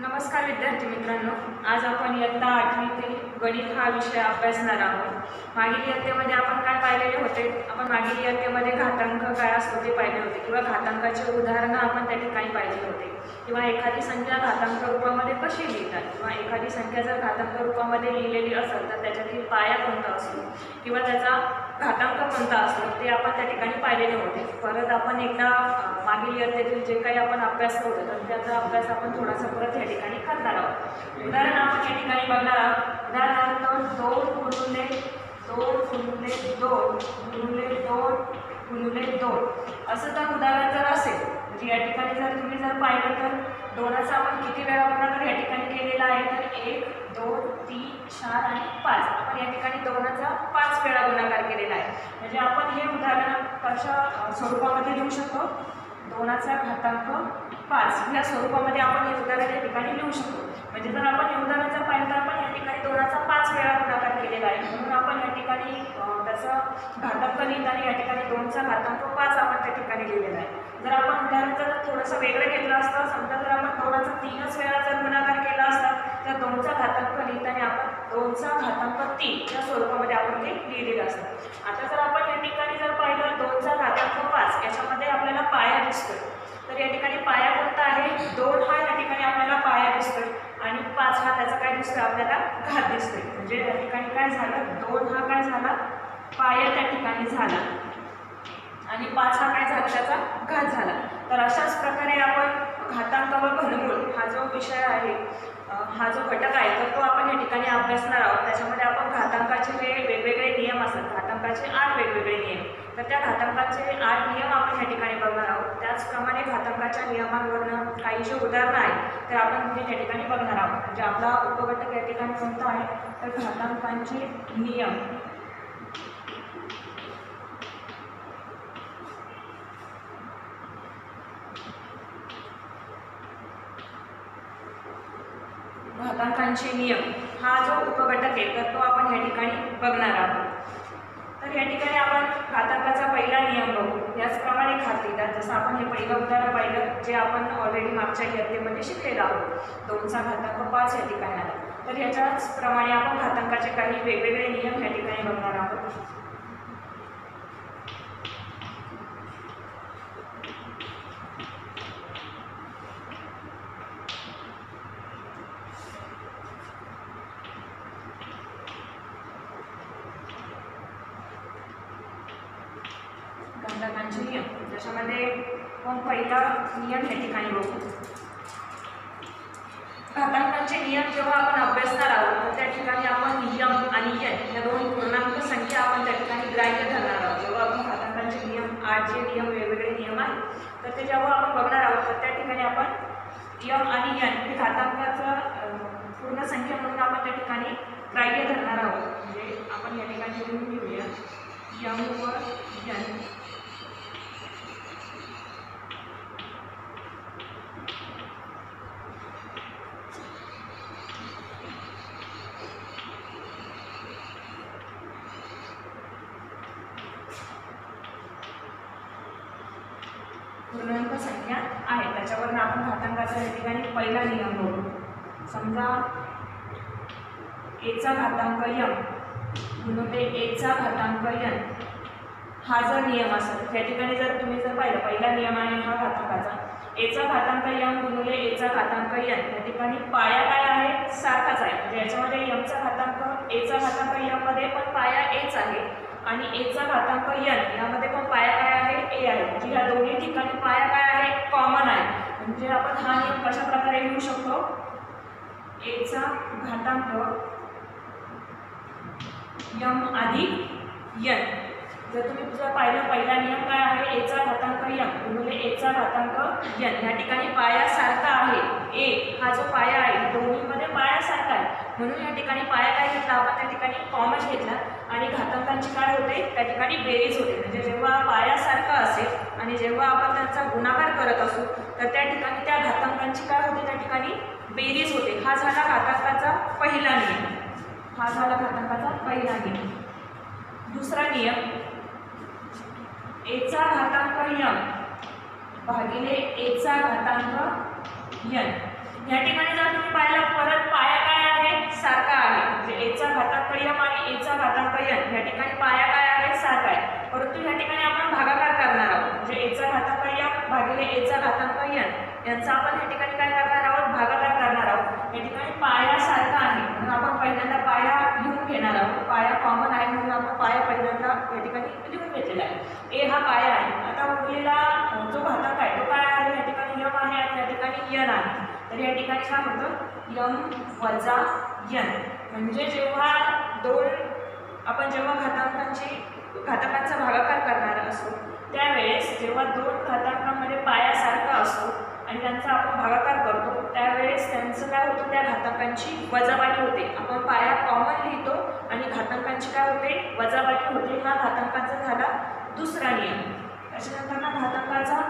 नमस्कार विद्यार्थी मित्रांनो आज आपण इयत्ता आठवीतील गणित हा विषय अभ्यासणार आहोत. मागील इयत्तेमध्ये आपण काय पाहिलेले होते? आपण मागील इयत्तेमध्ये घातांक काय असतो ते पाहिले होते किंवा घातांकाचे उदाहरणं आपण त्या ठिकाणी पाहिले होते. किंवा एखादी संख्या घातांक रूपामध्ये कशी लिहितात? किंवा एखादी संख्या जर घातांक रूपामध्ये लिहिलेली असेल तर त्याच्यातील पाया कोणता असतो? किंवा त्याचा घातांक कोणता असतो ते आपण त्या ठिकाणी पाहिलेले होते. परत आपण एकदा मागील इयत्तेतील जे काही आपण अभ्यास होतो तर त्याचा अभ्यास आपण थोडासा परत या ठिकाणी करणार आहोत. उदाहरण आपण या ठिकाणी बघणार आहोत. उदाहरणार्थ दोन गुणुले दोन गुणुले दोन गुणुले दोन गुणुले दोन. असं तर उदाहरण जर असेल म्हणजे या ठिकाणी जर तुम्ही जर पाहिलं तर दोनाचा आपण किती वेळा गुणाकार या ठिकाणी केलेला आहे तर एक दोन तीन चार आणि पाच. आपण या ठिकाणी दोनाचा पाच वेळा गुणाकार केलेला आहे. म्हणजे आपण हे उदाहरण कशा स्वरूपामध्ये लिहू शकतो. दोनाचा घातांक पाच. या स्वरूपामध्ये आपण हे उदाहरण या ठिकाणी लिहू शकतो. म्हणजे जर आपण हे उदाहरण जर पाहिलं तर आपण या ठिकाणी दोनाचा पाच वेळा गुणाकार केलेला आहे. म्हणून आपण या ठिकाणी त्याचा घातांक लिहिताना या ठिकाणी दोनचा घातांक पाच आपण त्या ठिकाणी लिहिलेला आहे. जर आपण उदाहरण जर थोडंसं वेगळं घेतलं असतं समजा जर आपण दोनाचा तीनच वेळा जर गुणाकार तर दोनचा घातांक लिहिताना आपण दोनचा घातांक तीन या स्वरूपामध्ये आपण ते लिहिलेलं असतं. आता जर आपण या ठिकाणी जर पाहिलं दोनचा घातांक पाच याच्यामध्ये आपल्याला पाया दिसतोय. तर या ठिकाणी पाया कोणता आहे? दोन हा या ठिकाणी आपल्याला पाया दिसतोय. आणि पाच हा त्याचा काय दिसतोय? आपल्याला घात दिसतोय. म्हणजे या ठिकाणी काय झालं? दोन हा काय झाला? पाया त्या ठिकाणी झाला. आणि पाच हा काय झाला? त्याचा घात झाला. तर अशाच प्रकारे आपण घातांकावर व हा जो विषय आहे हा जो घटक आहे तर तो आपण या ठिकाणी अभ्यासणार आहोत. त्याच्यामध्ये आपण घातांकाचे जे वेगवेगळे नियम असतात घातांकाचे आठ वेगवेगळे नियम. तर त्या घातांकाचे आठ नियम आपण या ठिकाणी बघणार आहोत. त्याचप्रमाणे घातांकाच्या नियमांवरनं काही जे उदाहरणं आहेत तर आपण ते त्या ठिकाणी बघणार आहोत. म्हणजे आपला उपघटक या ठिकाणी कोणता आहे? तर घातांकांचे नियम. घातांकांचे नियम हा जो उपघटक आहे तर तो आपण या ठिकाणी बघणार आहोत. तर या ठिकाणी आपण घातकाचा पहिला नियम बघू. याचप्रमाणे घात लिहितात जसं आपण हे पहिलं उदाहरण पाहिलं जे आपण ऑलरेडी मागच्या इयत्तेमध्ये शिकलेलं आहोत. दोनचा घातांक पाच या ठिकाणी आला. तर याच्याच प्रमाणे आपण घातांकाचे काही वेगवेगळे नियम या ठिकाणी बघणार आहोत. त्याच्यामध्ये मग पहिला नियम या ठिकाणी बघू. घातांकांचे नियम जेव्हा आपण अभ्यासणार आहोत तर त्या ठिकाणी आपण नियम आणि यन या दोन पूर्णांक संख्या आपण त्या ठिकाणी ग्राह्य धरणार आहोत. जेव्हा आपण घातांकांचे नियम आठ जे नियम वेगवेगळे नियम आहेत तर ते जेव्हा आपण बघणार आहोत तर त्या ठिकाणी आपण यम आणि यन हे घातांकाचं पूर्ण संख्या म्हणून आपण त्या ठिकाणी ग्राह्य धरणार आहोत. म्हणजे आपण या ठिकाणी लिहून घेऊया. यम व यन. पूर्णांक संख्या आहे. त्याच्यावरून आपण घातांकाचा या ठिकाणी पहिला नियम बघू. समजा एचा घातांक यम म्हणून ते एचा घातांक यन हा जर नियम असेल त्या ठिकाणी जर तुम्ही जर पाहिलं पहिला नियम आहे हा घातांकाचा. एचा घातांक यम गुणुले एचा घातांक यन या ठिकाणी पाया काय आहे? सारखाच आहे. म्हणजे याच्यामध्ये यमचा घातांक एचा घातांक यममध्ये पण पाया एच आहे. आणि एचा घातांक यन यामध्ये पण पाया काय आहे? ए आहे. म्हणजे या दोन्ही ठिकाणी पाया काय आहे? कॉमन आहे. म्हणजे आपण हा नियम कशा प्रकारे लिहू शकतो? एचा घातांक यम अधिक यन जर तुम्ही तुझा पाहिलं पहिला नियम काय आहे? एचा घातांक यम म्हणजे एचा घातांक यन या ठिकाणी पाया सारखा आहे. ए हा जो पाया आहे दोन्हीमध्ये पाया म्हणून या ठिकाणी पाया काय घेतला? आपण त्या ठिकाणी कॉमच घेतला आणि घातांकांची काय होते त्या ठिकाणी बेरीज होते. म्हणजे जेव्हा पायासारखं असेल आणि जेव्हा आपण त्यांचा गुणाकार करत असू तर त्या ठिकाणी त्या घातांकांची काय होते त्या ठिकाणी बेरीज होते. हा झाला घातांकाचा पहिला नियम. हा झाला घातांकाचा पहिला नियम. दुसरा नियम. एचा घातांक यम भागिले एचा घातांक यन. या ठिकाणी जर तुम्ही पायाला परत पाया सारखा आहे. म्हणजे एचा घातांक यम आणि एचा घातांक यन या ठिकाणी पाया काय आहे सारखा आहे. परंतु या ठिकाणी आपण भागाकार करणार आहोत. म्हणजे एचा घातांक यम भागिले एचा घातांक यन यांचा आपण या ठिकाणी काय करणार आहोत भागाकार करणार आहोत. या ठिकाणी पाया सारखा आहे. म्हणून आपण पहिल्यांदा पाया लिहून घेणार आहोत. पाया कॉमन आहे म्हणून आपण पाया पहिल्यांदा या ठिकाणी लिहून घेतलेला आहे. ए हा पाया आहे. आता उरलेला जो घातक आहे तो काय आहे? या ठिकाणी यम आहे आणि या ठिकाणी यन आहे. तर या ठिकाणी काय होतं? यम वजा यन म्हणजे जेव्हा दोन आपण जेव्हा घातांकांची घातांकांचा भागाकार करणार असो त्यावेळेस जेव्हा दोन घातांकामध्ये पायासारखा असतो आणि त्यांचा आपण भागाकार करतो त्यावेळेस त्यांचं काय होतं? त्या घातांकांची वजाबाकी होते. आपण पाया कॉमन लिहितो आणि घातांकांची काय होते? वजाबाकी होते. हा घातांकांचा झाला दुसरा नियम. त्याच्यानंतर ना घातांकाचा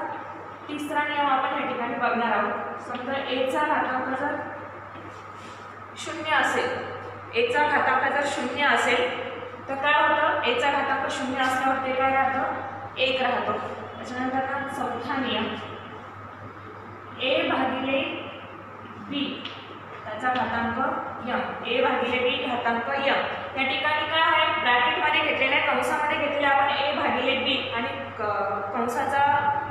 तिसरा नियम आपण या ठिकाणी बघणार आहोत. समजा एचा घातांक जर शून्य असेल. एचा घातांक जर शून्य असेल तर काय होतं? एचा घातांक शून्य असल्यावर ते काय राहतं? एक राहतो. त्याच्यानंतर ना चौथा नियम. ए भागिले बी त्याचा घातांक यम ए भागिले बी घातांक यम या ठिकाणी काय आहे? ब्रॅकेटमध्ये घेतलेल्या आहे कंसामध्ये घेतलेला आपण ए भागिले बी आणि कंसाचा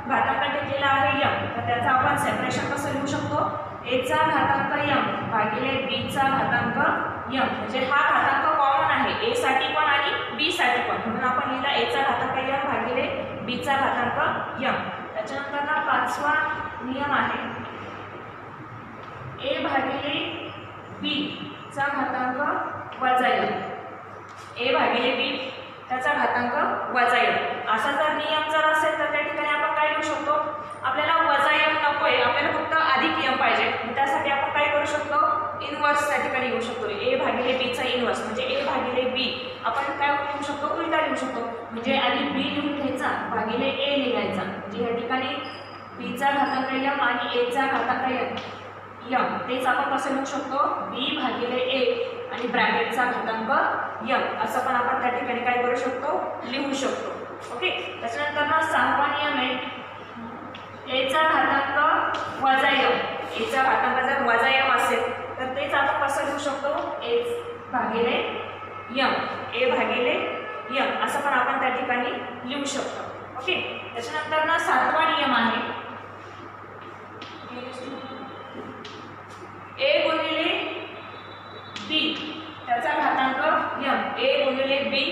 घातांक घेतलेला आहे यम तर त्याचं आपण सेपरेशन कसं लिहू शकतो? एचा घातांक यम भागिले बीचा घातांक यम. म्हणजे हा घातांक कॉमन आहे. ए साठी पण आणि बी साठी पण. म्हणून आपण लिहिला एचा घातांक यम भागिले बीचा घातांक यम. त्याच्यानंतर ना पाचवा नियम आहे. ए भागिले बी चा घातांक वजा यम. ए भागिले बी त्याचा घातांक वजा यम. असा जर नियम जर असेल तर त्या ठिकाणी आपण काय लिहू शकतो आपल्याला वजा यम नको आहे आपल्याला फक्त अधिक यम पाहिजे त्यासाठी आपण काय करू शकतो इनवर्स येऊ शकतो. ए भागिले बीचा इनवर्स म्हणजे ए भागिले बी आपण काय लिहू शकतो? उलटा लिहू शकतो. म्हणजे आधी बी लिहून घ्यायचा भागिले ए लिहायचा. म्हणजे या ठिकाणी बीचा घातांक यम आणि एचा घातांक यम यम तेच आपण कसं लिहू शकतो? बी भागिले ए आणि ब्रॅकेटचा घातांक यम असं पण आपण त्या ठिकाणी काय करू शकतो? लिहू शकतो. ओके त्याच्यानंतर ना सहावा नियम आहे. एचा घातांक वजा यम एचा घातांक जर वजा यम असेल तर तेच आपण कसं लिहू शकतो? एच भागिले यम ए भागिले यम असं पण आपण त्या ठिकाणी लिहू शकतो. ओके त्याच्यानंतर ना सातवा नियम आहे. ए गुणिले बी त्याचा घातांक यम ए गुणिले बी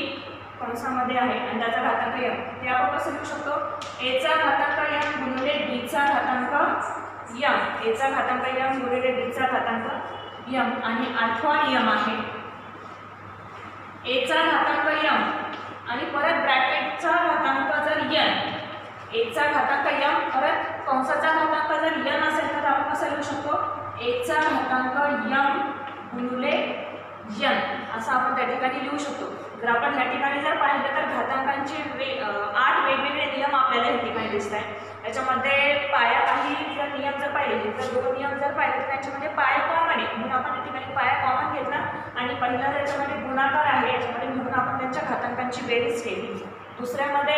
कंसामध्ये आहे आणि त्याचा घातांक यम ते आपण कसं लिहू शकतो? एचा घातांक यम गुणिले बीचा घातांक यम एचा घातांक यम गुणिले बीचा घातांक यम आणि आठवा नियम आहे. एचा घातांक यम आणि परत ब्रॅकेटचा घातांक जर यन एचा घातांक यम परत कंसाचा घातांक जर यन असेल तर आपण कसं लिहू शकतो? एचा घातांक यम गुणुले यन असं आपण त्या ठिकाणी लिहू शकतो. जर आपण या ठिकाणी जर पाहिलं तर घातांकांचे वे आठ वेगवेगळे नियम आपल्याला या ठिकाणी दिसत आहेत त्याच्यामध्ये पाया काही जर नियम जर पाहिले तर दोन नियम जर पाहिले तर त्याच्यामध्ये पाया कॉमन आहे. म्हणून आपण या ठिकाणी पाया कॉमन घेतला. आणि पहिला त्याच्यामध्ये गुणाकार आहे याच्यामध्ये म्हणून आपण त्यांच्या घातांकांची बेरीज केली. दुसऱ्यामध्ये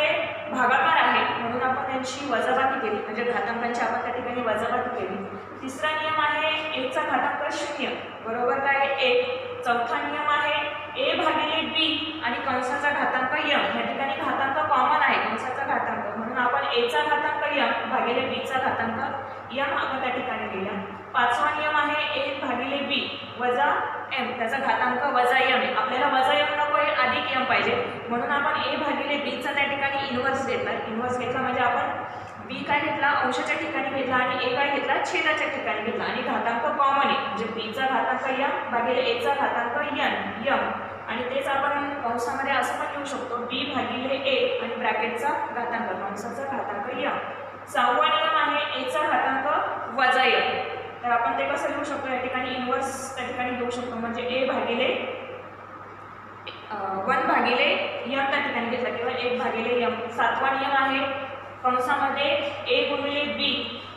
भागाकार आहे म्हणून आपण त्यांची वजाबाकी केली. म्हणजे घातांकांची आपण त्या ठिकाणी वजाबाकी केली. तिसरा नियम आहे एकचा घातांक शून्य. बरोबर काय? एक. चौथा नियम आहे ए भागिले बी आणि कंसाचा घातांक यम या ठिकाणी घातांक कॉमन आहे कंसाचा घातांक म्हणून आपण एचा घातांक यम भागिले बीचा घातांक यम आपण त्या ठिकाणी लिहिला. पाचवा नियम आहे ए भागिले बी वजा एम त्याचा घातांक वजा यम आहे आपल्याला वजा यम नको आहे अधिक यम पाहिजे. म्हणून आपण ए भागिले बीचा त्या ठिकाणी इन्व्हर्स घेतला. इन्व्हर्स घेतला म्हणजे आपण बी काय घेतला? अंशाच्या ठिकाणी घेतला आणि ए काय घेतला? छेदाच्या ठिकाणी घेतला. आणि घातांक कॉमन आहे. म्हणजे बीचा घातांक यम भागिले एचा घातांक यन यम आणि तेच आपण कंसामध्ये असं पण लिहू शकतो. ब्रॅकेटचा घातांक कंसाचा घातांक यम सहावा नियम आहे एचा घातांक वजा यम तर आपण ते कसं लिहू शकतो? या ठिकाणी इन्व्हर्स त्या ठिकाणी लिहू शकतो. म्हणजे ए भागिले वन भागिले यम त्या ठिकाणी घेतला किंवा एक भागिले यम सातवा नियम आहे कंसामध्ये ए गुणिले बी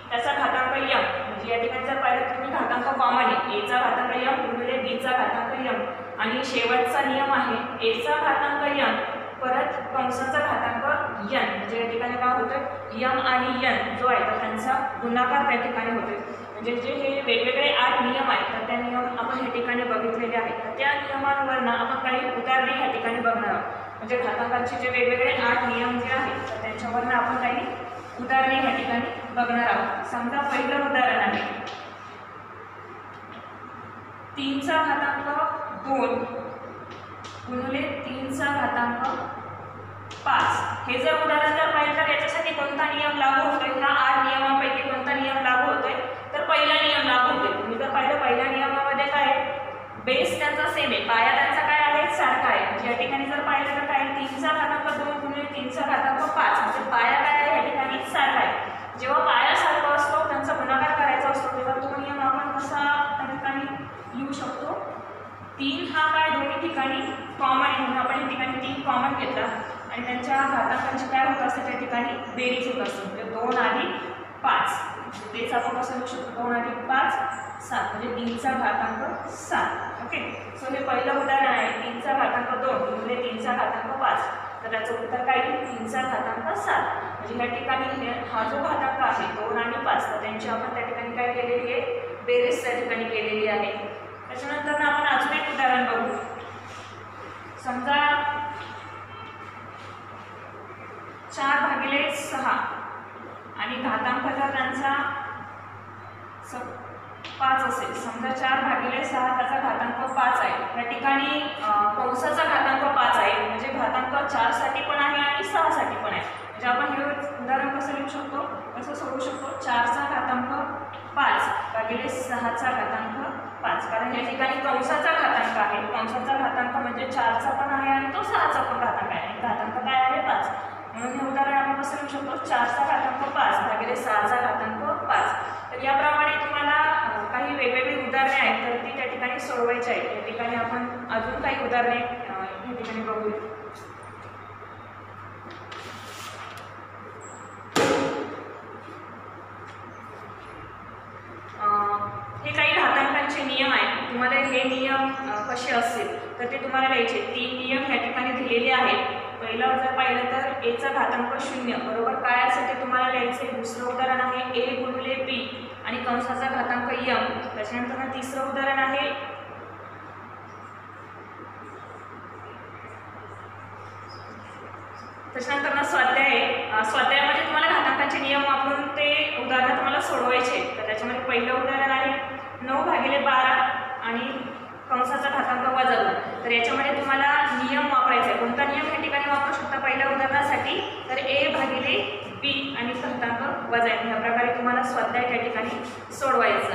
त्याचा घातांक यम म्हणजे या ठिकाणी जर पाहिलं तुम्ही घातांक कॉमन आहे. एचा घातांक यम गुणिले बीचा घातांक यम आणि शेवटचा नियम आहे एचा घातांक यम परत कंसाचा घातांक यन म्हणजे या ठिकाणी काय होतं यम आणि यन जो आहे तर त्यांचा गुणाकार त्या ठिकाणी होतो म्हणजे जे हे वेगवेगळे आठ नियम नियम आहेत तर त्या नियम आपण या ठिकाणी बघितलेले आहेत. तर त्या नियमांवरनं आपण काही उदाहरणे या ठिकाणी बघणार आहोत. म्हणजे घातांकांचे जे वेगवेगळे आठ नियम जे आहेत तर त्यांच्यावरनं आपण काही उदाहरणे या ठिकाणी बघणार आहोत. समजा पहिलं उदाहरण आहे. तीनचा घातांक दोन. गुणिले तीनचा घातांक पाच. हे जर उदाहरण जर पाहिलं तर याच्यासाठी कोणता नियम लागू होतोय? ह्या आठ नियमापैकी कोणता नियम लागू होतोय? तर पहिला नियम लागू होतोय. तुम्ही जर पाहिलं पहिल्या नियमामध्ये काय बेस त्यांचा सेम आहे. पाया त्यांचा काय आहे? सारखा आहे. म्हणजे या ठिकाणी जर पाहिलं तर काय तीनचा घातांक दोन गुणिले तीनचा घातांक पाच. म्हणजे पाया काय आहे? या ठिकाणी सारखा आहे. जेव्हा पाया सारखा असतो त्यांचा गुणाकार करायचा असतो तेव्हा तो नियम आपण कसा त्या ठिकाणी लिहू शकतो? तीन हा काय? दोन्ही ठिकाणी कॉमन आहे म्हणून आपण या ठिकाणी तीन कॉमन घेतला. आणि त्यांच्या घातांकांची काय होत असते? त्या ठिकाणी बेरीज होत असते. म्हणजे दोन आणि पाच. तेच आपण कसं लिहू शकतो? दोन आणि पाच सात. म्हणजे तीनचा घातांक सात. ओके सो हे पहिलं उदाहरण आहे. तीनचा घातांक दोन. म्हणजे तीनचा घातांक पाच. तर त्याचं उत्तर काय येईल? तीनचा घातांक सात. म्हणजे या ठिकाणी हे हा जो घातांक आहे दोन आणि पाच तर त्यांची आपण त्या ठिकाणी काय केलेली आहे? बेरीज त्या ठिकाणी केलेली आहे. त्याच्यानंतर आपण अजून एक उदाहरण बघू. समजा चार भागिले सहा आणि घातांक जर त्यांचा स पाच असेल. समजा चार भागिले सहा त्याचा घातांक पाच आहे. या ठिकाणी कंसाचा घातांक पाच आहे. म्हणजे घातांक चारसाठी पण आहे आणि सहासाठी पण आहे. म्हणजे आपण हे उदाहरण कसं लिहू शकतो? कसं सोडू शकतो? चारचा घातांक पाच भागिले सहाचा घातांक पाच. कारण या ठिकाणी कंसाचा घातांक आहे. कंसाचा म्हणजे चारचा पण आहे आणि तो सहाचा पण घातांक आहे. आणि घातांक काय आहे? पाच. म्हणून हे उदाहरण आपण कसं लिहू शकतो? चारचा घातांक पाच भागिले सहाचा घातांक पाच. तर याप्रमाणे तुम्हाला काही वेगवेगळी उदाहरणे आहेत तर ती त्या ठिकाणी सोडवायची आहेत. या ठिकाणी आपण अजून काही उदाहरणे या ठिकाणी बघूया अं, हे काही घातांकांचे नियम आहेत तुम्हाला हे नियम कसे असतील तर ते तुम्हाला लिहायचे. तीन नियम या ठिकाणी दिलेले आहेत. पहिलं जर पाहिलं तर एचा घातांक शून्य बरोबर? काय असेल ते तुम्हाला लिहायचे. दुसरं उदाहरण आहे ए गुणले बी आणि कंसाचा घातांक यम त्याच्यानंतर तिसरं उदाहरण आहे त्याच्यानंतर ना स्वाध्याय. स्वाध्यायामध्ये तुम्हाला घातांकाचे नियम वापरून ते उदाहरण तुम्हाला सोडवायचे. तर त्याच्यामध्ये पहिलं उदाहरण आहे नऊ भागिले बारा. आणि कंसाचा घातांक वजा दोन तर याच्यामध्ये तुम्हाला नियम वापरायचा आहे कोणता नियम या ठिकाणी वापरू शकता? पहिल्या उदाहरणासाठी तर ए भागिले बी आणि घातांक वजा ह्या प्रकारे तुम्हाला स्वाध्याय त्या ठिकाणी सोडवायचे